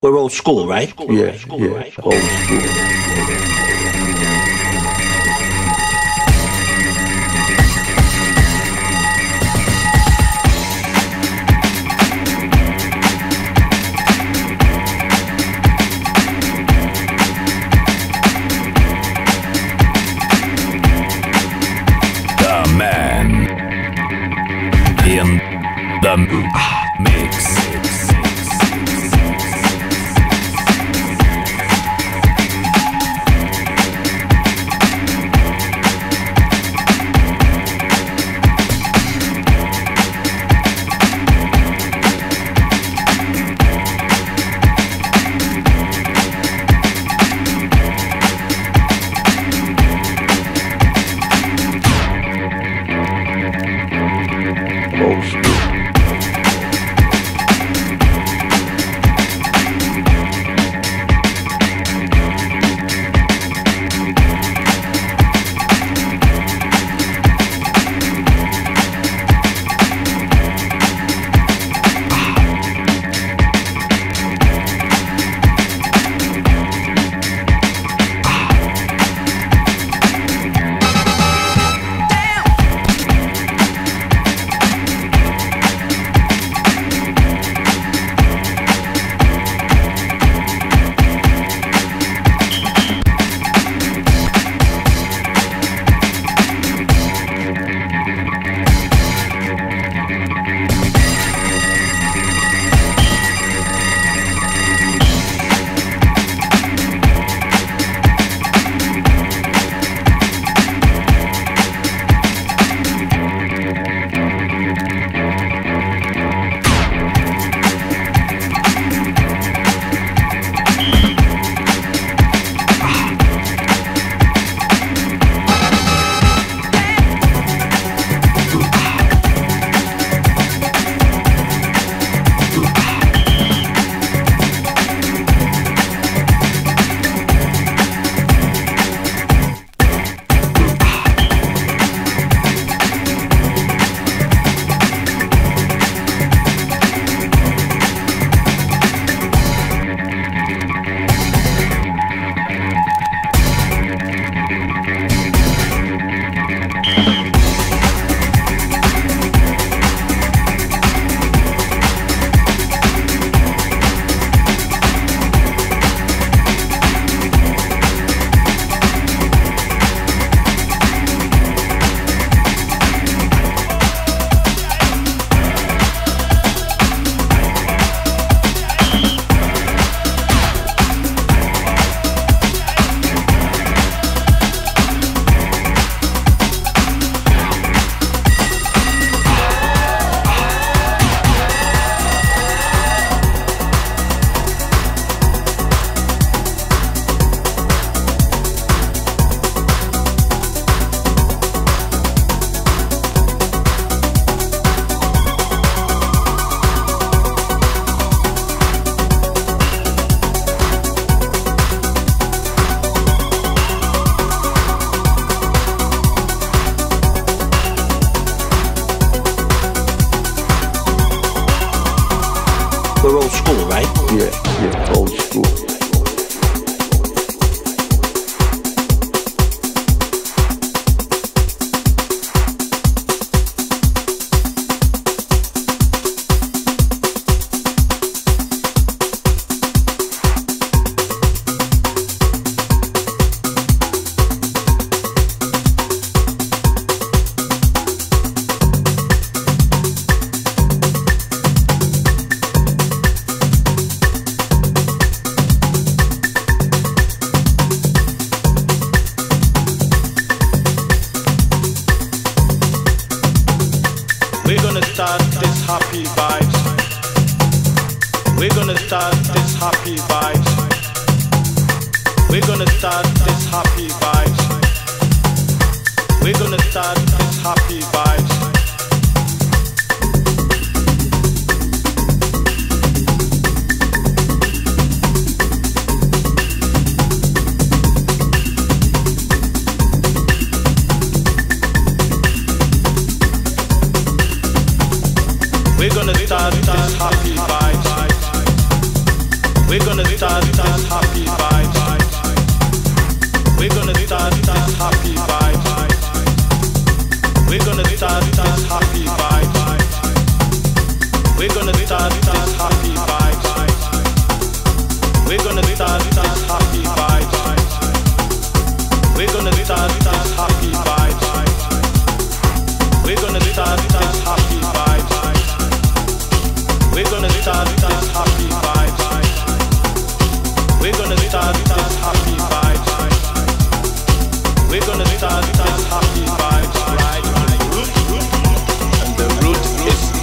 We're old school, right? Yeah, yeah, old school.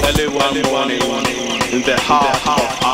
early one morning in the heart of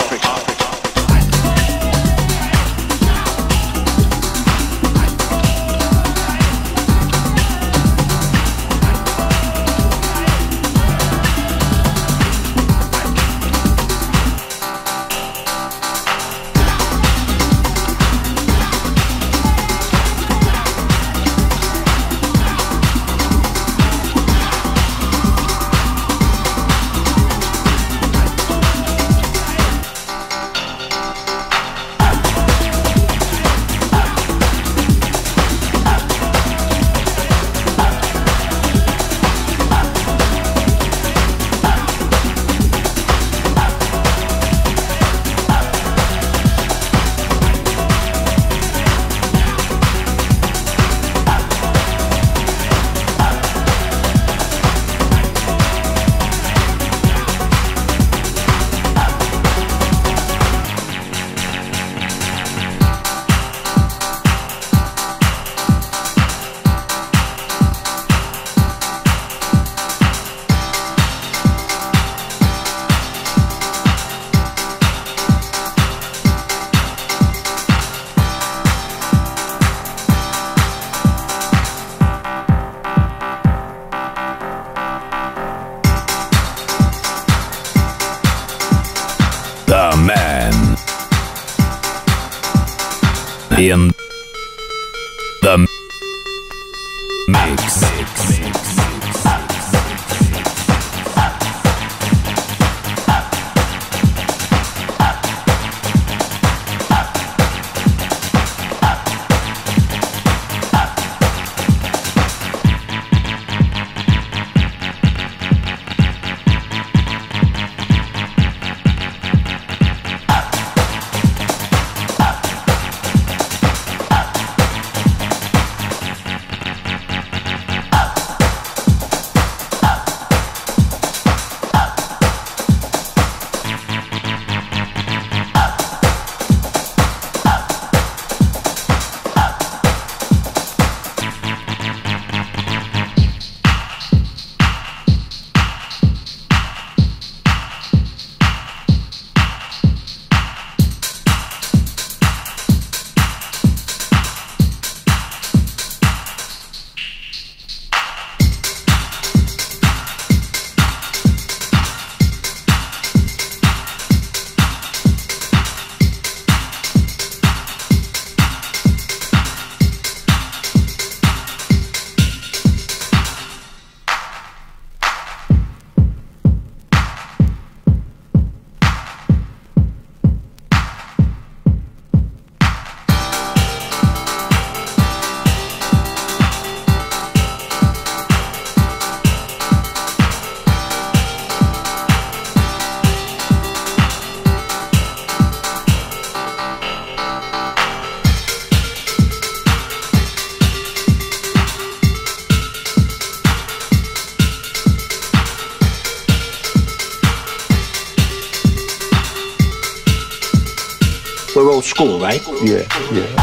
school, right? Yeah, yeah.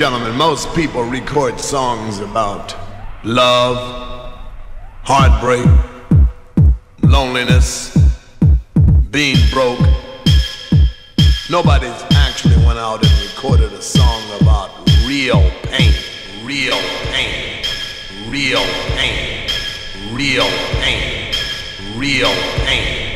Gentlemen, most people record songs about love, heartbreak, loneliness, being broke. Nobody's actually went out and recorded a song about real pain, real pain, real pain, real pain, real pain, real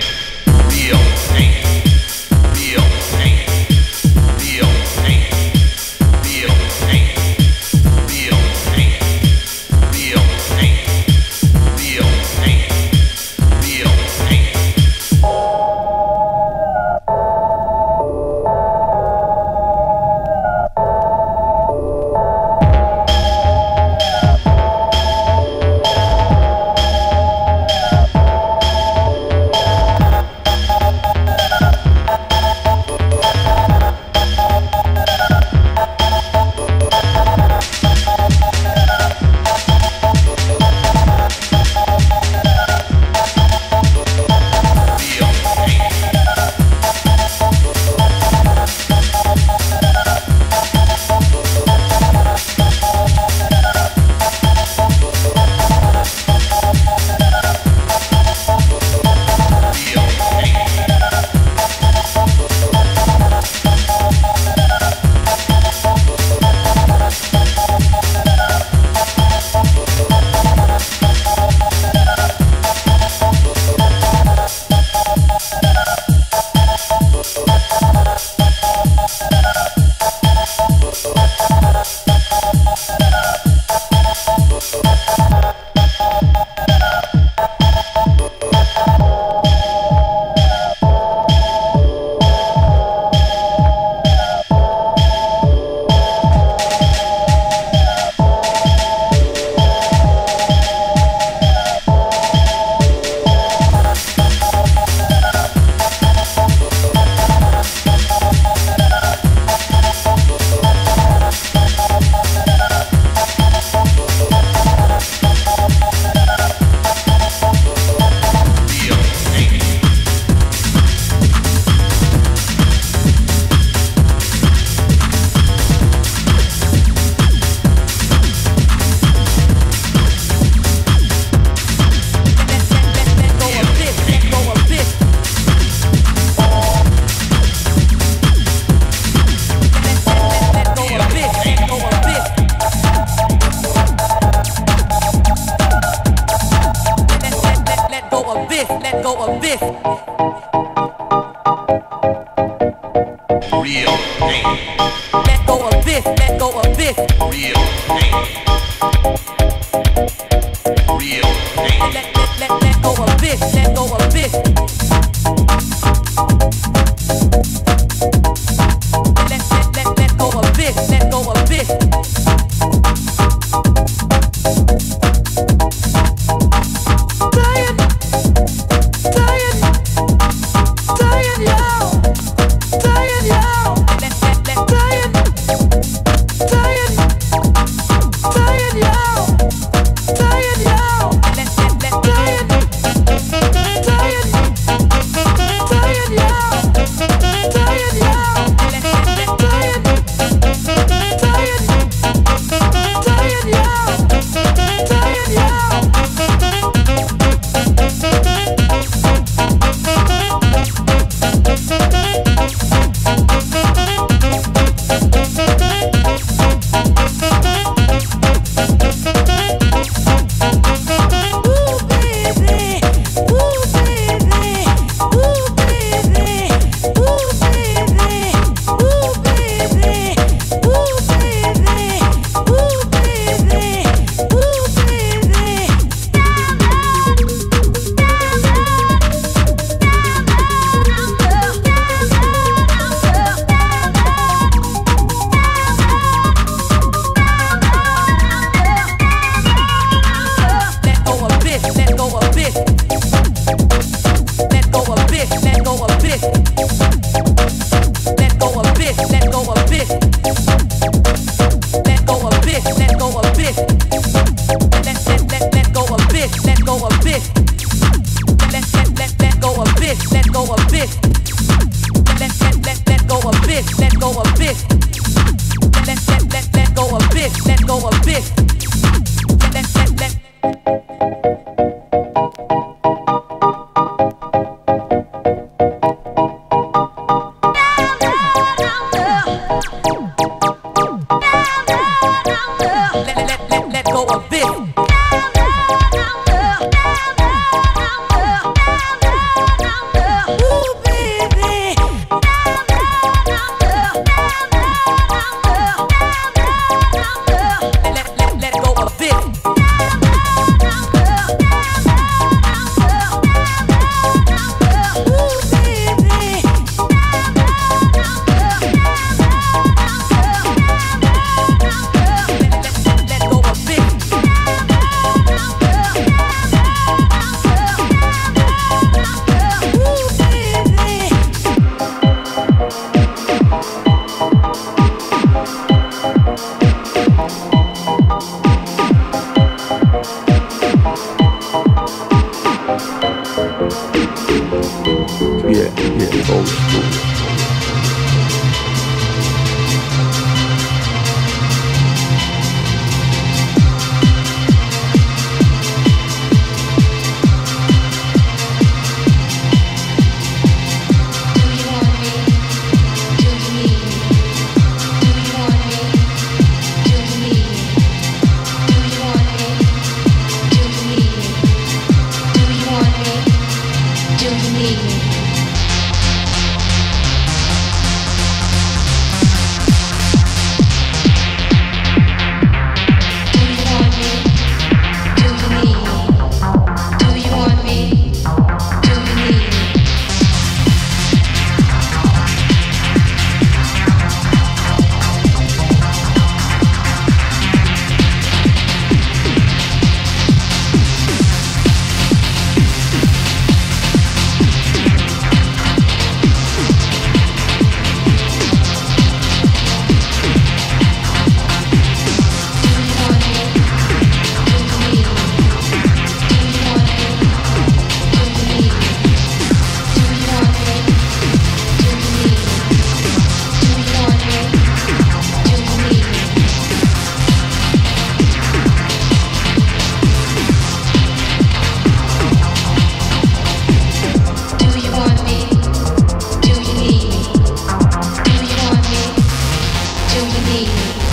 me.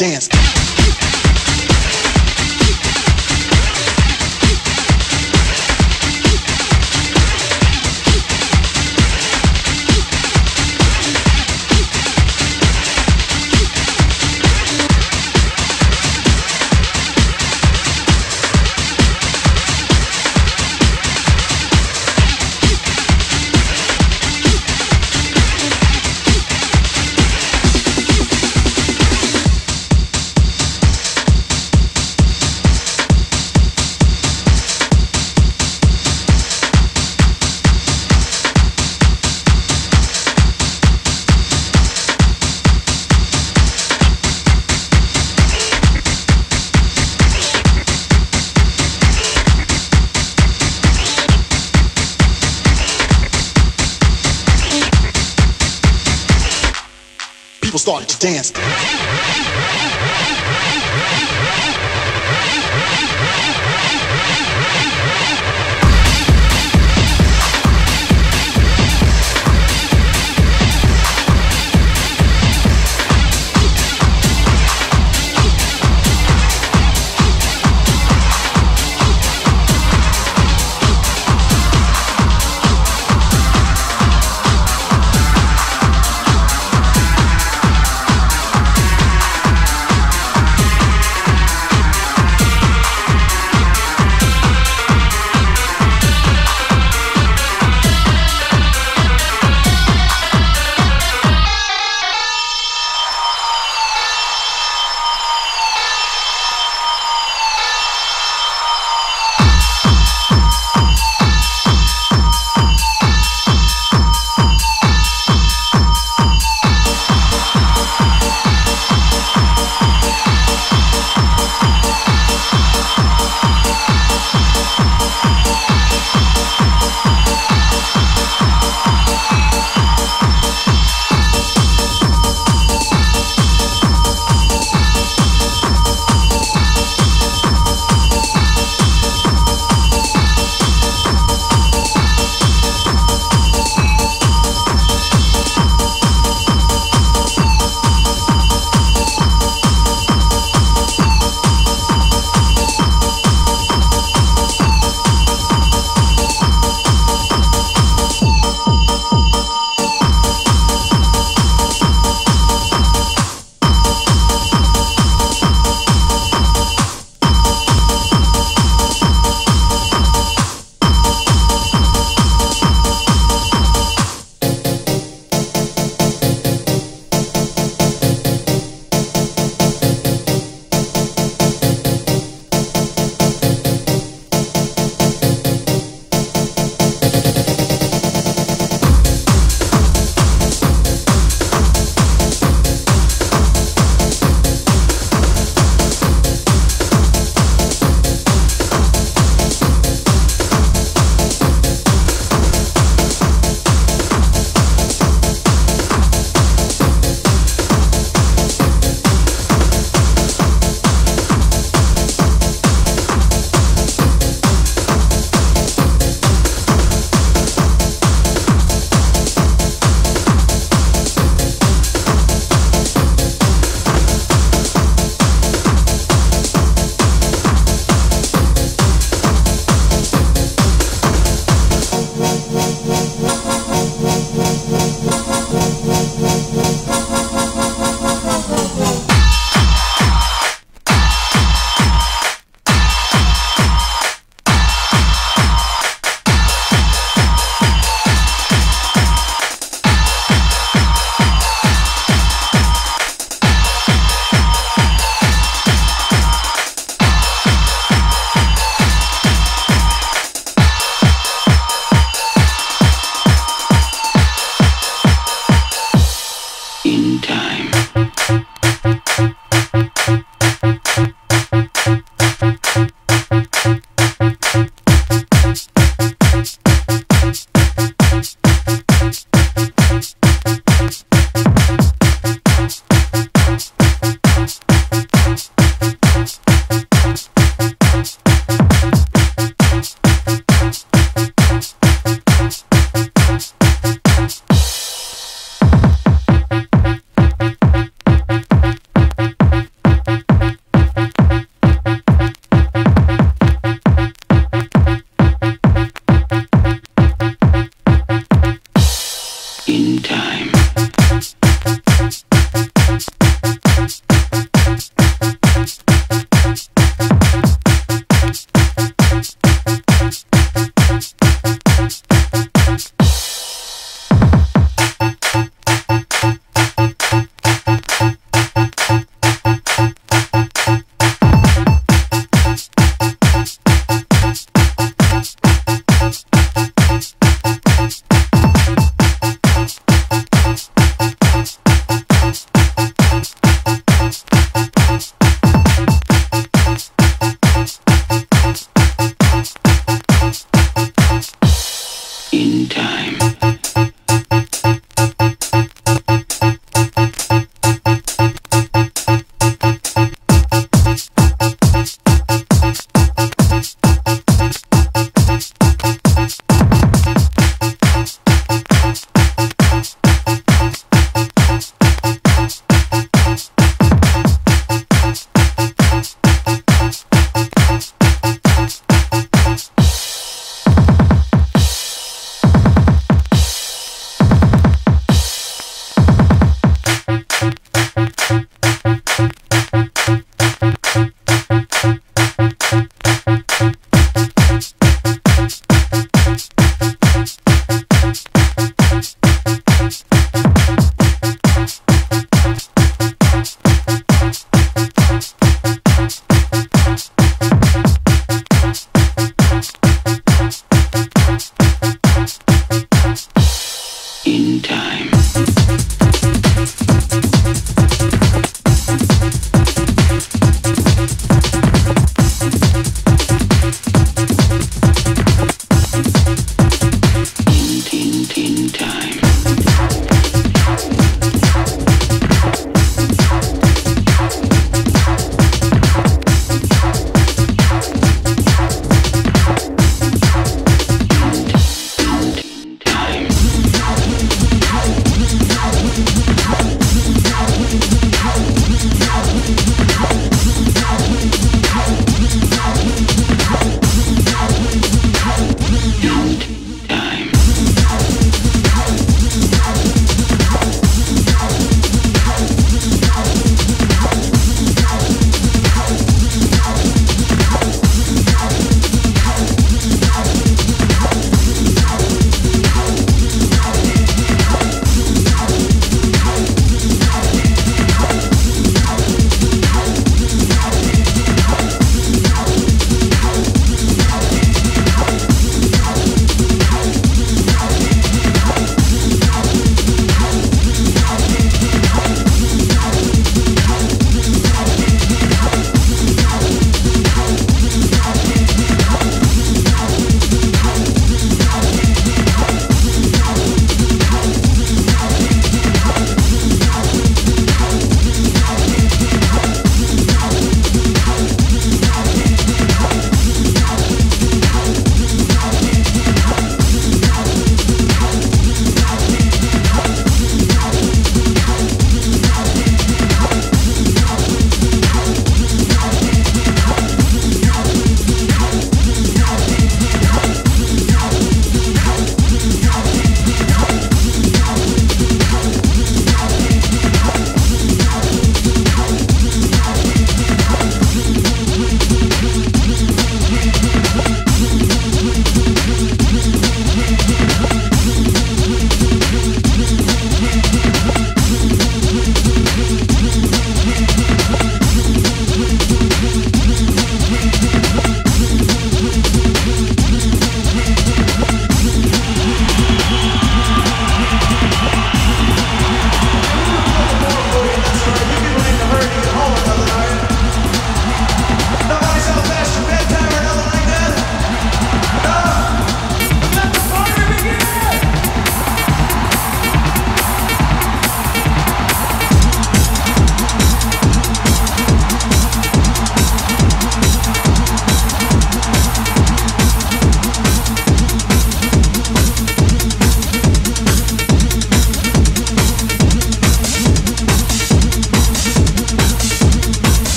Dance.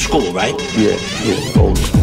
School, right? Yeah, yeah, old